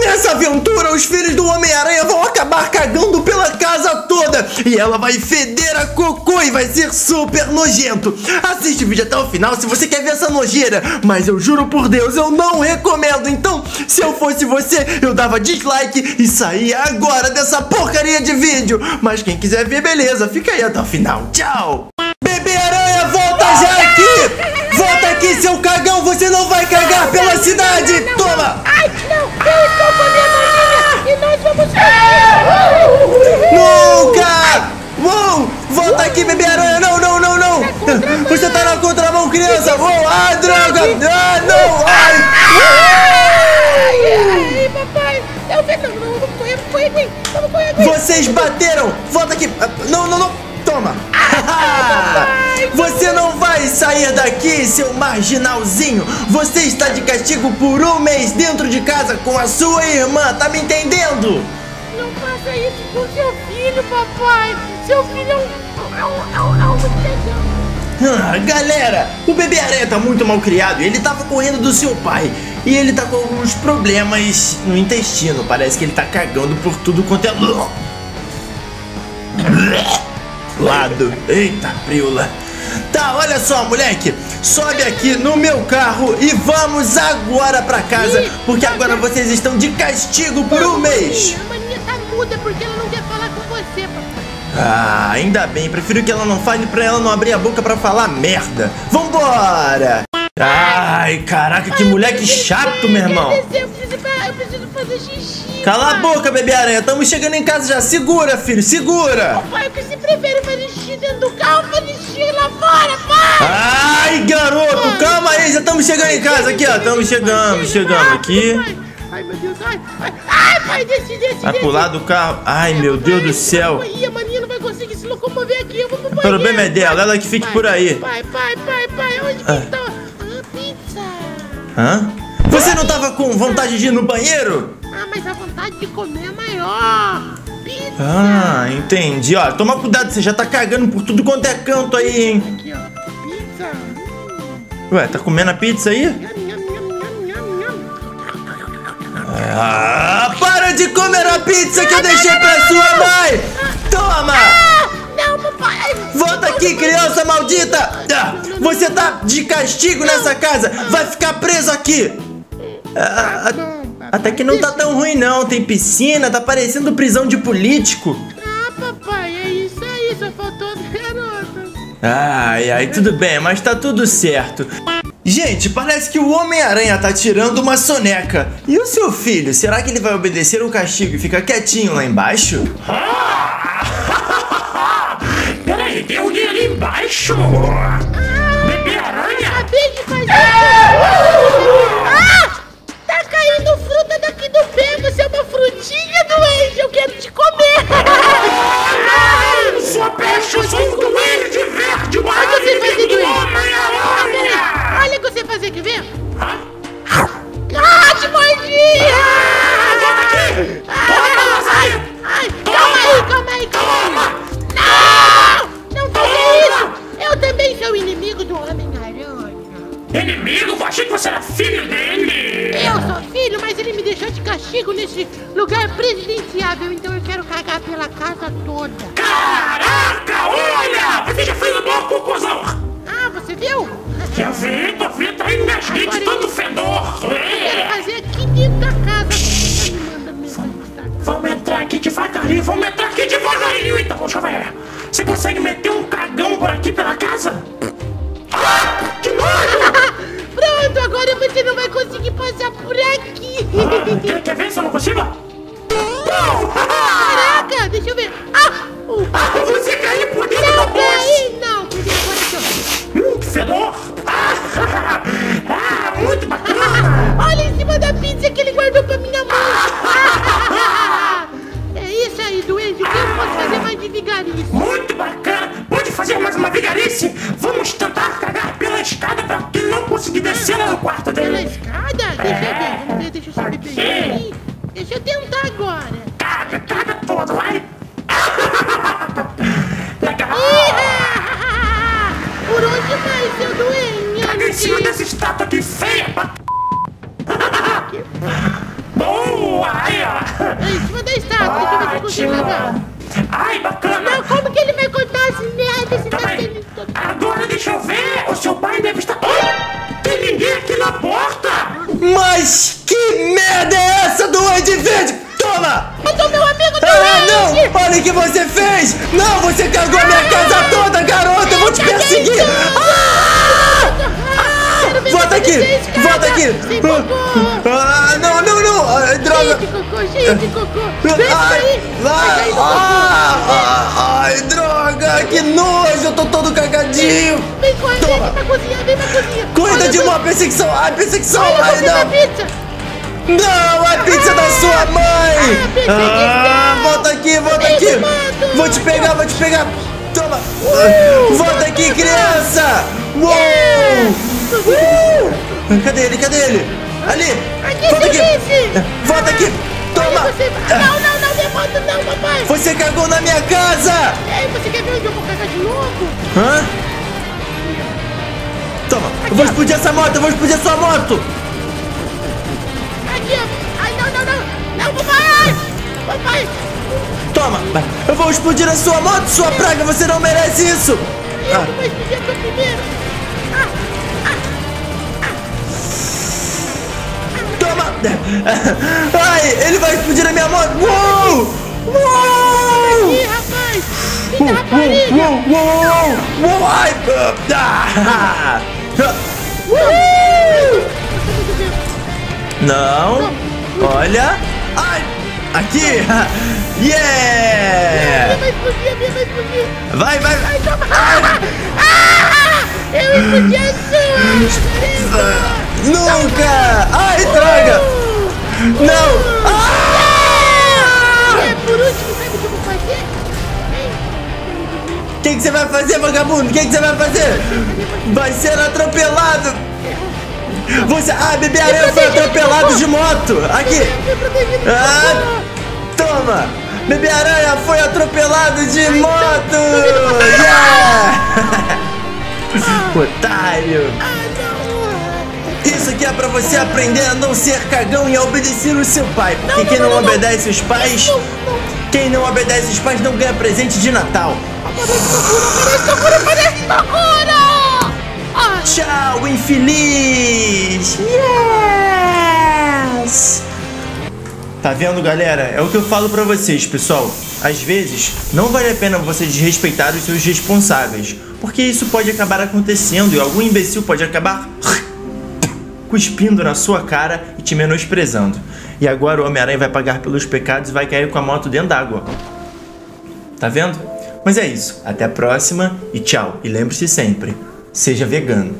Nessa aventura, os filhos do Homem-Aranha vão acabar cagando pela casa toda e ela vai feder a cocô e vai ser super nojento. Assiste o vídeo até o final se você quer ver essa nojeira, mas eu juro por Deus, eu não recomendo. Então, se eu fosse você, eu dava dislike e saía agora dessa porcaria de vídeo. Mas quem quiser ver, beleza, fica aí até o final. Tchau! Bebê Aranha, volta já aqui! Volta aqui, seu cagão, você não vai cagar pela cidade! Toma! E nós vamos Nunca! Uou! Volta aqui, bebê aranha! Não, não, não, não! Você tá na contramão, criança! Uou! Ah, droga! Ah, não! Ai! Ai, papai, eu vi, não, não. Vocês bateram! Volta aqui! Ah, Não, não, não! Toma! Você não vai sair daqui, seu marginalzinho! Você está de castigo por um mês dentro de casa com a sua irmã, tá me entendendo? Não faça isso com seu filho, papai. Seu filho é um, é um, é um, é um. Ah, galera, o bebê aranha tá muito mal criado ele tava correndo do seu pai. E ele tá com alguns problemas no intestino. Parece que ele tá cagando por tudo quanto é lado. Eita, priula. Tá, olha só, moleque. Sobe aqui no meu carro e vamos agora pra casa. Porque agora vocês estão de castigo por um mês. A maninha tá muda porque ela não quer falar com você, papai. Ah, ainda bem. Prefiro que ela não fale pra ela não abrir a boca pra falar merda. Vambora! Ai, caraca, que moleque chato, meu irmão. Eu preciso, fazer xixi. Cala a boca, bebê aranha. Estamos chegando em casa já. Segura, filho, segura. Pai, que você prefere fazer xixi dentro do carro ou fazer xixi lá fora, pai? Ai, garoto, calma aí. Já estamos chegando em casa aqui, ó. Estamos chegando, chegando aqui. Ai, meu Deus, ai, ai, ai, pai, desce, desce, Vai desce. pular do carro. Ai, meu Deus do céu. E a maninha não vai conseguir se locomover aqui, eu vou pro O problema é dela, ela que fique Pai, por aí. Pai, pai, pai, pai, onde que Ah. tá? Ah, pizza. Hã? Você não tava com vontade de ir no banheiro? Ah, mas a vontade de comer é maior. Ah, entendi. Ó, toma cuidado, você já tá cagando por tudo quanto é canto aí, hein? Aqui, ó. Pizza. Ué, tá comendo a pizza aí? Ah, para de comer a pizza que eu deixei pra sua mãe! Toma! Ah, não, papai. Ai, Volta aqui, criança maldita! Ah, Você tá de castigo nessa casa! Vai ficar preso aqui! Ah, papai. Até que não tá tão ruim não, tem piscina, tá parecendo prisão de político. Ah, papai, é isso aí, só faltou as garotas. Ai, ai, tudo bem, mas tá tudo certo. Gente, parece que o Homem-Aranha tá tirando uma soneca. E o seu filho, será que ele vai obedecer o castigo e ficar quietinho lá embaixo? Peraí, tem alguém ali embaixo? Bebê uma frutinha doente. Eu quero te comer. então eu quero cagar pela casa toda. Caraca, olha! Você já fez o meu cocôzão! Ah, você viu? Eu vi, tô vendo, tá aí nas redes, tanto fedor! Quero É. fazer aqui dentro da casa. Tá? Vamos entrar aqui devagarinho, vamos entrar aqui devagarinho então, deixa eu ver. Você consegue meter um cagão por aqui pela casa? Ah, que nojo! Pronto, agora você não vai conseguir passar por aqui. Quer, quer ver se eu não consigo? Mas que merda é essa, Duende Verde? Toma! Matou meu amigo do Ah, não! Andy! Olha o que você fez! Não, você cagou a minha casa toda, garota! Eu vou te perseguir! Ah! Ver Volta aqui! Volta aqui! Ah, não, não, não! Ah, droga! de cocô, de cocô! Cagadinho! Vem corre, vem pra cozinha, vem pra cozinha! Corrida de uma perseguição! Ai, perseguição! Olha Ai, não! pizza! Não, a pizza da sua mãe! perseguição! Ah, volta aqui, volta aqui! Vou te pegar, vou te pegar! Toma! Volta aqui, criança! Uou! Uh! Cadê ele? Cadê ele? Ali! Aqui, Volta aqui! Felice! Volta aqui! Toma! Você... Não, não, não, demora não, papai! Você cagou na minha casa! Ei, você quer ver onde eu vou cagar de novo? Hã? Eu vou explodir essa moto! Eu vou explodir a sua moto! Aqui! Ai, não, não, não! Não, papai! Papai! Toma! Eu vou explodir a sua moto, sua praga! Você não merece isso! Eu Ah. vou explodir a tua primeiro! Toma! Ai, ele vai explodir a minha moto! Uou! Uou! Ih, rapaz! Uou, rapariga! uou, uou, uou, uou! Ai! ah! Não! Olha! Ai! Aqui! Yeah! vai explodir, a minha vai explodir! Vai, vai! vai. Ai! Ah! Eu explodi a sua! Nunca! Ai, droga! Não! Ah! É, por último, sabe o que eu vou fazer? Vem! O que, que você vai fazer, vagabundo? O que, que você vai fazer? Vai ser atropelado! Você. Ah, bebê aranha foi atropelado de moto! Aqui! Ah, toma! Bebê aranha foi atropelado de moto! Yeah! Otário! Ah! Isso aqui é pra você aprender a não ser cagão e a obedecer o seu pai. Porque quem não obedece os pais, quem não obedece os pais não ganha presente de Natal. Parece Tokuro, parece Tokuro! Tchau, infeliz! Yes! Tá vendo, galera? É o que eu falo pra vocês, pessoal. Às vezes, não vale a pena você desrespeitar os seus responsáveis, porque isso pode acabar acontecendo e algum imbecil pode acabar cuspindo na sua cara e te menosprezando. E agora o Homem-Aranha vai pagar pelos pecados e vai cair com a moto dentro d'água. Tá vendo? Mas é isso. Até a próxima e tchau. E lembre-se sempre: seja vegano.